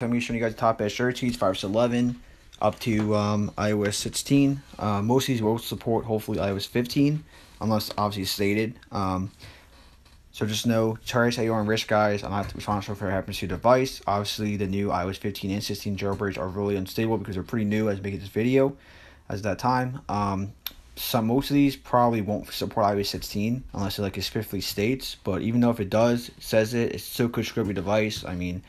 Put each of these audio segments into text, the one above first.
I'm going to show you guys the top best tweaks, 5 to 11, up to um, iOS 16. Uh, most of these will support, hopefully, iOS 15, unless obviously stated. Um, so just know, charge how you are on risk, guys. I'm not responsible for what happens to your device. Obviously, the new iOS 15 and 16 jailbreaks are really unstable because they're pretty new as making this video as that time. Um, some most of these probably won't support iOS 16 unless it like it specifically states. But even though if it does, it says it, it still could screw up your device. I mean,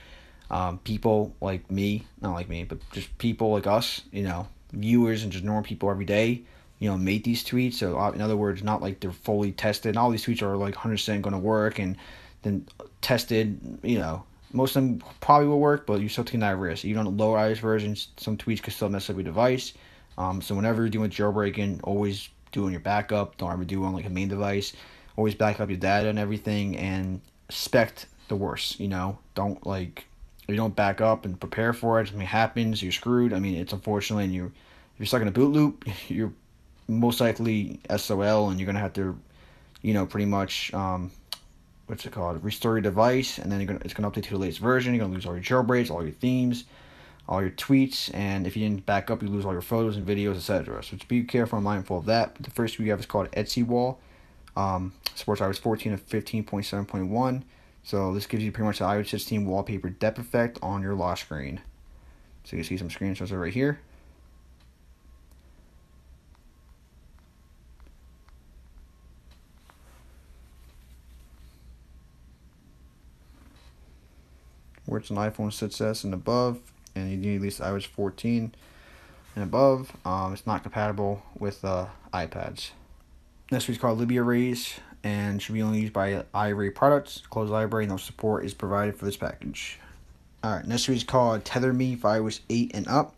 um, people like me, not like me, but just people like us, you know, viewers and just normal people every day, you know, made these tweaks. So uh, in other words, not like they're fully tested. And all these tweaks are like 100% going to work and then tested, you know, most of them probably will work, but you're still taking that risk. Even on the lower iOS versions, some tweaks could still mess up your device. Um, so whenever you're doing jailbreaking, always doing your backup. Don't ever do on like a main device. Always back up your data and everything, and expect the worst. You know, don't like you don't back up and prepare for it, something happens, you're screwed. I mean, it's unfortunately, and you if you're stuck in a boot loop, you're most likely SOL, and you're gonna have to, you know, pretty much um, what's it called, restore your device, and then gonna it's gonna update to the latest version. You're gonna lose all your jailbreaks, all your themes, all your tweaks, and if you didn't back up, you lose all your photos and videos, etc. So just be careful and mindful of that. The first we have is called Etsy Wall. Um, supports iOS 14 and 15.7.1. So this gives you pretty much the iOS 16 wallpaper depth effect on your lock screen. So you can see some screenshots right here. Where it's an iPhone 6s and above, and you need at least iOS 14 and above. Um, it's not compatible with uh, iPads. Next week's called Libya Raise and should be only used by iRay products. Closed library, no support is provided for this package. Alright, next tweak is called Tether Me was 8 and up.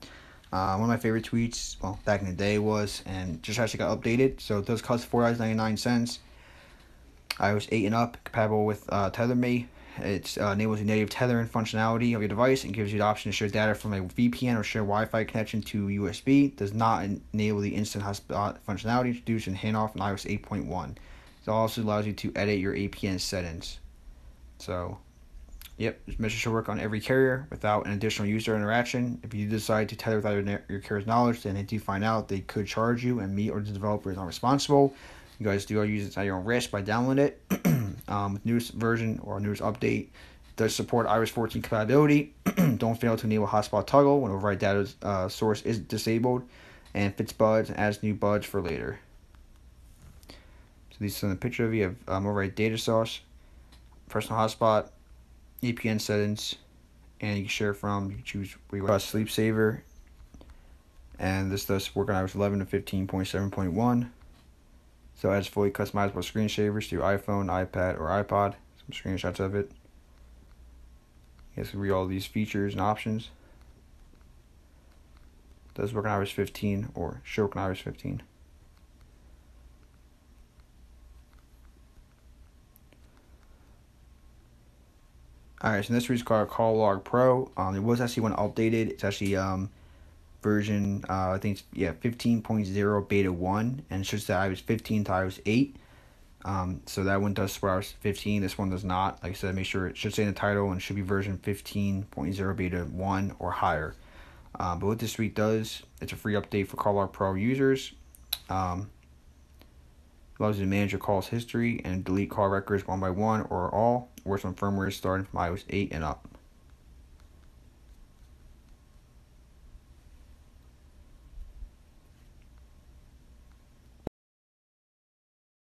Uh, one of my favorite tweaks, well, back in the day was, and just actually got updated. So it does cost $4.99. I was 8 and up, compatible with uh, Tether Me. It uh, enables the native tethering functionality of your device and gives you the option to share data from a VPN or share Wi-Fi connection to USB. Does not enable the instant hotspot functionality introduced in handoff in iOS 8.1. It also allows you to edit your APN settings. So, yep, this measure should work on every carrier without an additional user interaction. If you decide to tether without your, carrier's knowledge, then they do find out they could charge you, and me or the developer is not responsible. You guys do all use it at your own risk by downloading it. um, newest version or newest update, does support iOS 14 compatibility. Don't fail to enable hotspot toggle when override data uh, source is disabled, and fits buds and adds new buds for later. These is in the picture of you have um, override data source, personal hotspot, VPN settings, and you can share from. You can choose you want Sleep Saver, and this does work on iOS 11 to 15.7.1. So it has fully customizable screen savers to iPhone, iPad, or iPod. Some screenshots of it. You guys can read all these features and options. Does work on iOS 15 or show on iOS 15. Alright, so this is called Call Log Pro. Um, it was actually one updated. It's actually um, version, uh, I think it's, yeah, 15.0 beta 1. And it's just that I was 15 to iOS 8. Um, so that one does iOS 15. This one does not. Like I said, make sure it should say in the title and should be version 15.0 beta 1 or higher. Um, but what this suite does, it's a free update for Call Log Pro users. Um, allows you to manage your calls history and delete call records one by one or all. Works on firmware starting from iOS 8 and up.